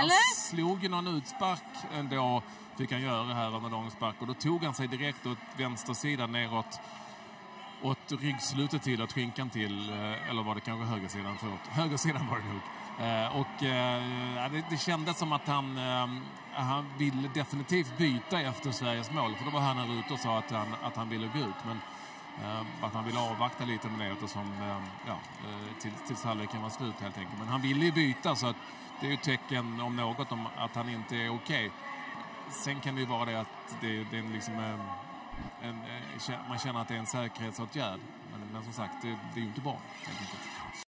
Eller? Han slog ju någon utspark ändå, fick han göra här, en långspark. Och då tog han sig direkt åt vänster sida neråt åt ryggslutet till, åt skinkan till, eh, eller var det kanske högersidan? Förlåt. Högersidan var det nog. Eh, och eh, det, det kändes som att han, han ville definitivt byta efter Sveriges mål. För då var han här ute och sa att han, att han ville gå ut. Men att han ville avvakta lite med det som, ja, tills, tills halvleken var slut helt enkelt. Men han ville ju byta så att det är ju ett tecken om något om att han inte är okej. Sen kan det ju vara det att det, det är liksom en, en, man känner att det är en säkerhetsåtgärd. Men, men som sagt, det, det är ju inte bra. helt enkelt.